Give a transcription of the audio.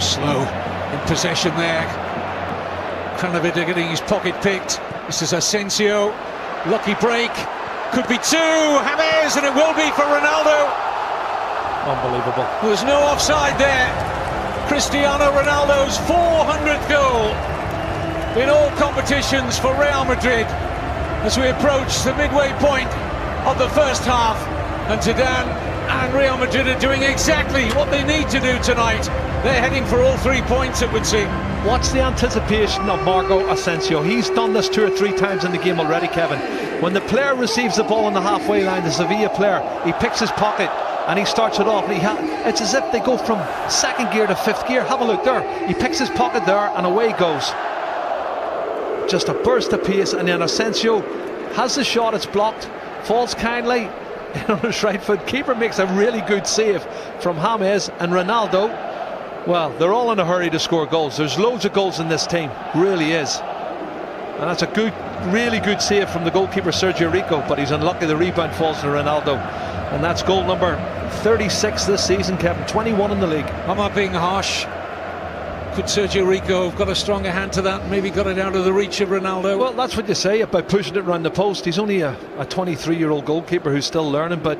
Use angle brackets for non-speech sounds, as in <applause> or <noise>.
Slow in possession there. Kranevitter getting his pocket picked. This is Asensio. Lucky break. Could be two. James, and it will be for Ronaldo. Unbelievable. There's no offside there. Cristiano Ronaldo's 400th goal in all competitions for Real Madrid as we approach the midway point of the first half. And Zidane and Real Madrid are doing exactly what they need to do tonight. They're heading for all three points, it would seem. What's the anticipation of Marco Asensio? He's done this two or three times in the game already, Kevin. When the player receives the ball on the halfway line, the Sevilla player, he picks his pocket and he starts it off. It's as if they go from second gear to fifth gear. Have a look there. He picks his pocket there and away goes. Just a burst of pace, and then Asensio has the shot. It's blocked, falls kindly <laughs> on his right foot. Keeper makes a really good save from James and Ronaldo. Well, they're all in a hurry to score goals. There's loads of goals in this team, really is. And that's a good, really good save from the goalkeeper Sergio Rico, but he's unlucky the rebound falls to Ronaldo. And that's goal number 36 this season, Kevin. 21 in the league. Am I being harsh? Could Sergio Rico have got a stronger hand to that? Maybe got it out of the reach of Ronaldo? Well, that's what you say about pushing it around the post. He's only a 23 year old goalkeeper who's still learning, but